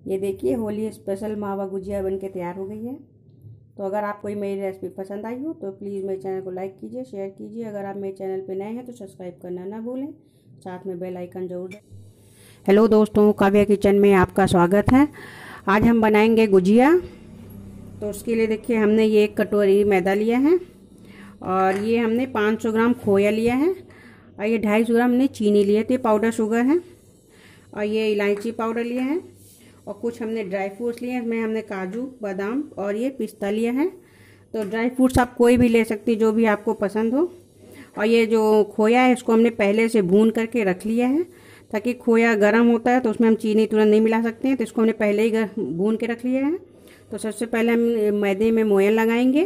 ये देखिए, होली स्पेशल मावा गुजिया बन के तैयार हो गई है। तो अगर आपको मेरी रेसिपी पसंद आई हो तो प्लीज़ मेरे चैनल को लाइक कीजिए शेयर कीजिए। अगर आप मेरे चैनल पर नए हैं तो सब्सक्राइब करना ना भूलें। साथ में बेल आइकन ज़रूर हेलो दोस्तों, काव्या किचन में आपका स्वागत है। आज हम बनाएँगे गुजिया। तो उसके लिए देखिए, हमने ये एक कटोरी मैदा लिया है और ये हमने 500 ग्राम खोया लिया है और ये 250 ग्राम हमने चीनी लिया ये पाउडर शुगर है और ये इलायची पाउडर लिया है। और कुछ हमने ड्राई फ्रूट्स लिए हैं। इसमें हमने काजू बादाम और ये पिस्ता लिया है। तो ड्राई फ्रूट्स आप कोई भी ले सकती जो भी आपको पसंद हो। और ये जो खोया है इसको हमने पहले से भून करके रख लिया है ताकि खोया गर्म होता है तो उसमें हम चीनी तुरंत नहीं मिला सकते हैं। तो इसको हमने पहले ही भून के रख लिया है। तो सबसे पहले हम मैदे में मोयन लगाएँगे।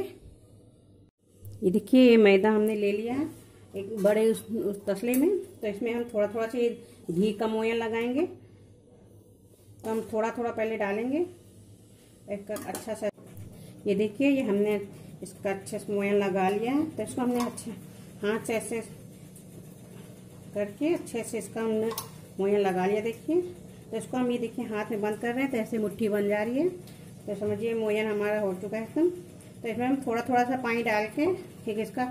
ये देखिए ये मैदा हमने ले लिया है एक बड़े उस, उस तसले में। तो इसमें हम थोड़ा थोड़ा सा घी का मोयन लगाएँगे। तो हम थोड़ा थोड़ा पहले डालेंगे। एक अच्छा सा ये देखिए, ये हमने इसका अच्छे से मोयन लगा लिया है। तो इसको हमने अच्छे हाथ से ऐसे करके अच्छे से इसका हमने मोयन लगा लिया, देखिए। तो इसको हम ये देखिए, हाथ में बंद कर रहे हैं तो ऐसे मुट्ठी बन जा रही है। तो समझिए, मोयन हमारा हो चुका है एकदम। तो इसमें हम थोड़ा थोड़ा सा पानी डाल के, ठीक इसका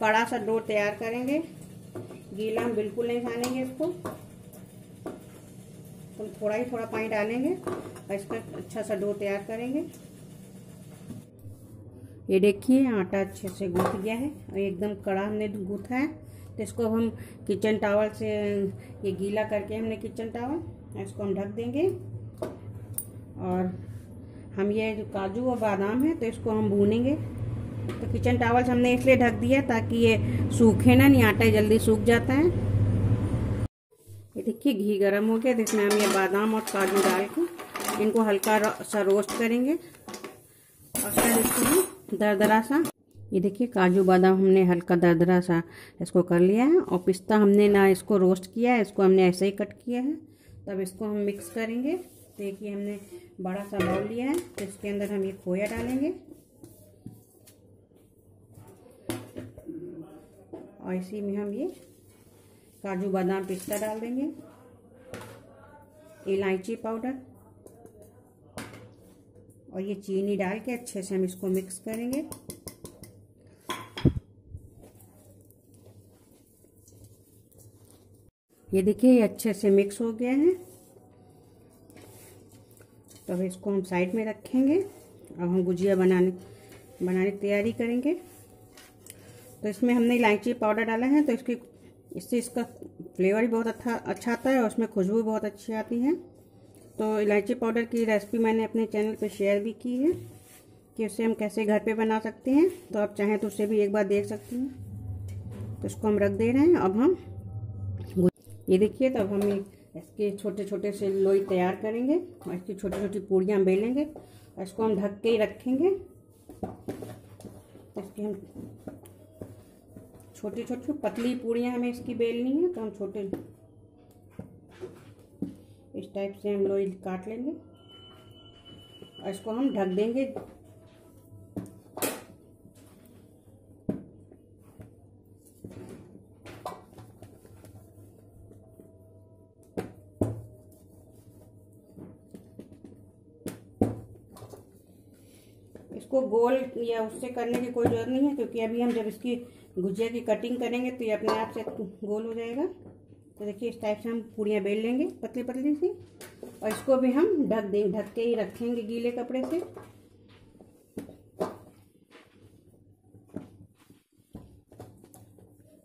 कड़ा सा डो तैयार करेंगे। गीला हम बिल्कुल नहीं खानेंगे इसको। तो थोड़ा ही थोड़ा पानी डालेंगे और इसका अच्छा सा डो तैयार करेंगे। ये देखिए, आटा अच्छे से गूंथ गया है और एकदम कड़ा हमने गूथा है। तो इसको हम किचन टावल से, ये गीला करके हमने किचन टावल इसको हम ढक देंगे। और हम ये जो काजू और बादाम है तो इसको हम भूनेंगे। तो किचन टावल हमने इसलिए ढक दिया ताकि ये सूखे ना, नहीं, आटा जल्दी सूख जाता है। ये देखिए, घी गरम हो गया। इसमें हम ये बादाम और काजू डाल के इनको हल्का सा रोस्ट करेंगे। और फिर इसको दरदरा सा, ये देखिए, काजू बादाम हमने हल्का दरदरा सा इसको कर लिया है। और पिस्ता हमने ना इसको रोस्ट किया है, इसको हमने ऐसे ही कट किया है। तब इसको हम मिक्स करेंगे। देखिए, हमने बड़ा सा बाउल लिया है तो इसके अंदर हम ये खोया डालेंगे। और इसी में हम ये काजू बादाम पिस्ता डाल देंगे। इलायची पाउडर। और ये चीनी डाल के अच्छे से हम इसको मिक्स करेंगे। ये देखिए, ये अच्छे से मिक्स हो गया है। तो अब इसको हम साइड में रखेंगे। अब हम गुजिया बनाने बनाने की तैयारी करेंगे। तो इसमें हमने इलायची पाउडर डाला है तो इसकी इससे इसका फ्लेवर भी बहुत अच्छा अच्छा आता है और उसमें खुशबू बहुत अच्छी आती है। तो इलायची पाउडर की रेसिपी मैंने अपने चैनल पर शेयर भी की है कि उससे हम कैसे घर पे बना सकते हैं। तो आप चाहें तो उसे भी एक बार देख सकते हैं। तो इसको हम रख दे रहे हैं। अब हम ये देखिए तो अब हम इसके छोटे छोटे से लोई तैयार करेंगे और इसकी छोटी छोटी पूड़ियाँ बेलेंगे। और इसको हम ढक के ही रखेंगे। इसकी हम छोटी छोटी पतली पूड़ियाँ हमें इसकी बेलनी है तो हम छोटे इस टाइप से हम लोई काट लेंगे। और इसको हम ढक देंगे। इसको गोल या उससे करने की कोई ज़रूरत नहीं है, क्योंकि अभी हम जब इसकी गुजिया की कटिंग करेंगे तो ये अपने आप से गोल हो जाएगा। तो देखिए, इस टाइप से हम पूड़ियाँ बेल लेंगे पतली पतली सी। और इसको भी हम ढक देंगे ढक के ही रखेंगे गीले कपड़े से।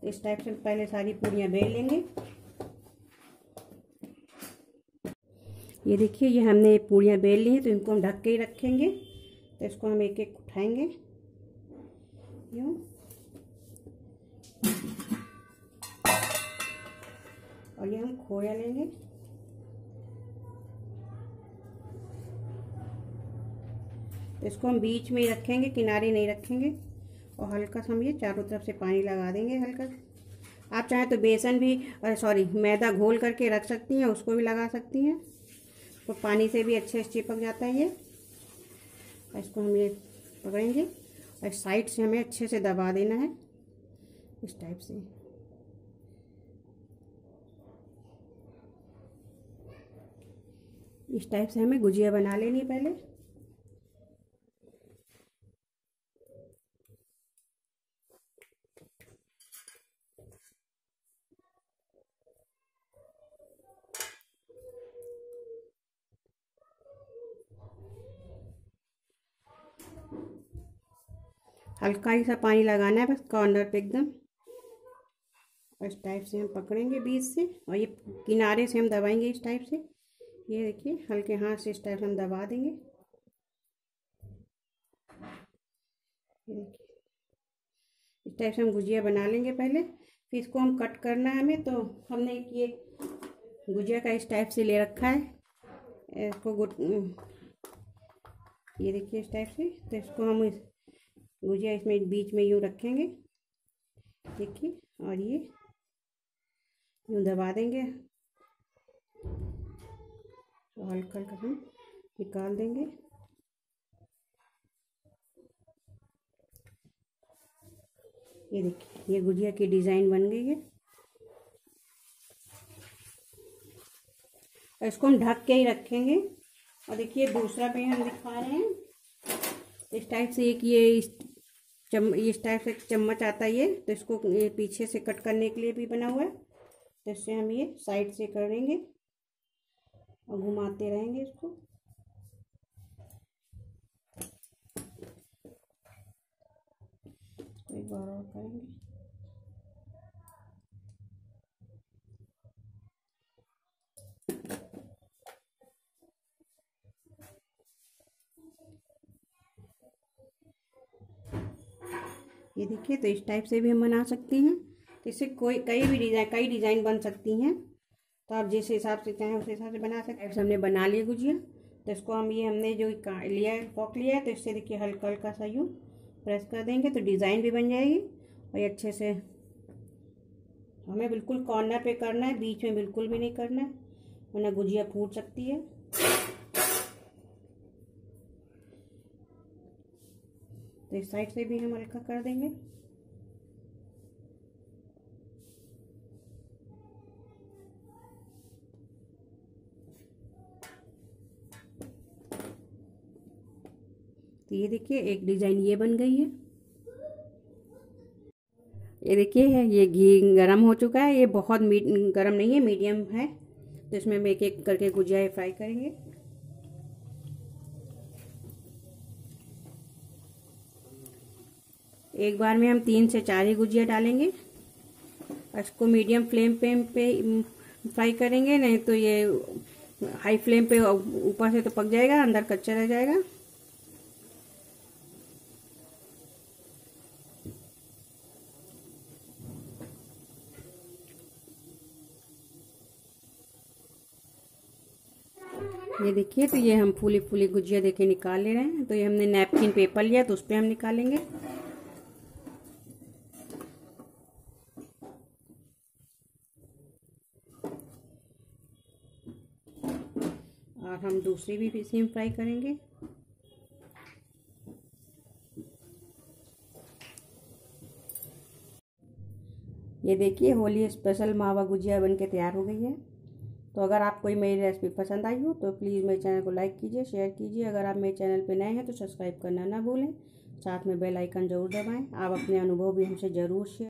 तो इस टाइप से पहले सारी पूड़ियाँ बेल लेंगे। ये देखिए, ये हमने पूड़ियाँ बेल ली हैं तो इनको हम ढक के ही रखेंगे। तो इसको हम एक एक उठाएँगे। यूँ। और ये हम खोया लेंगे। तो इसको हम बीच में ही रखेंगे, किनारे नहीं रखेंगे। और हल्का सा हम ये चारों तरफ़ से पानी लगा देंगे हल्का। आप चाहें तो बेसन भी सॉरी मैदा घोल करके रख सकती हैं, उसको भी लगा सकती हैं। तो पानी से भी अच्छे से चिपक जाता है ये। इसको हम ये पकड़ेंगे। और साइड से हमें अच्छे से दबा देना है। इस टाइप से। इस टाइप से हमें गुजिया बना लेनी है पहले। हल्का ही सा पानी लगाना है बस कॉर्नर पे एकदम। इस टाइप से हम पकड़ेंगे बीच से और ये किनारे से हम दबाएँगे इस टाइप से। ये देखिए, हल्के हाथ से इस टाइप हम दबा देंगे। देखिए, इस टाइप से हम गुजिया बना लेंगे पहले। फिर इसको हम कट करना है हमें तो हमने ये गुजिया का इस टाइप से ले रखा है। इसको ये देखिए इस टाइप से तो इसको हम इस गुजिया इसमें बीच में यूँ रखेंगे। देखिए, और ये यूँ दबा देंगे। हल्का हल्का हम निकाल देंगे। ये देखिए, ये गुजिया की डिज़ाइन बन गई है। इसको हम ढक के ही रखेंगे। और देखिए, दूसरा भी हम दिखा रहे हैं। इस टाइप से एक ये इस चम, इस टाइप से चम्मच आता है ये तो इसको ये पीछे से कट करने के लिए भी बना हुआ है। तो इससे हम ये साइड से करेंगे। और घुमाते रहेंगे इसको। एक बार और करेंगे। ये देखिए तो इस टाइप से भी हम बना सकते हैं। तो इससे कोई, कई भी डिज़ाइन कई डिज़ाइन बन सकती हैं। तो आप जिस हिसाब से चाहें उस हिसाब से बना सकते हैं। हमने बना लिया गुजिया तो इसको हम ये हमने जो लिया है, फॉक लिया है तो इससे देखिए हल्का हल्का सा यूँ प्रेस कर देंगे तो डिज़ाइन भी बन जाएगी। और ये अच्छे से हमें बिल्कुल कॉर्नर पे करना है, बीच में बिल्कुल भी नहीं करना है, वरना गुजिया फूट सकती है। तो इस साइड से भी हम हल्का कर देंगे। तो ये देखिए, एक डिज़ाइन ये बन गई है। ये देखिए, है, ये घी गरम हो चुका है। ये बहुत गरम नहीं है, मीडियम है। तो इसमें हम एक एक करके गुजिया फ्राई करेंगे। एक बार में हम तीन से चार ही गुजिया डालेंगे। इसको मीडियम फ्लेम पे पे फ्राई करेंगे, नहीं तो ये हाई फ्लेम पे ऊपर से तो पक जाएगा, अंदर कच्चा रह जाएगा। ये देखिए तो ये हम फूली फूली गुजिया देखे निकाल ले रहे हैं। तो ये हमने नैपकिन पेपर लिया तो उस पर हम निकालेंगे। और हम दूसरी भी सेम फ्राई करेंगे। ये देखिए, होली स्पेशल मावा गुजिया बन के तैयार हो गई है। तो अगर आप कोई मेरी रेसिपी पसंद आई हो तो प्लीज़ मेरे चैनल को लाइक कीजिए, शेयर कीजिए। अगर आप मेरे चैनल पर नए हैं तो सब्सक्राइब करना ना भूलें। साथ में बेल आइकन ज़रूर दबाएँ। आप अपने अनुभव भी हमसे ज़रूर शेयर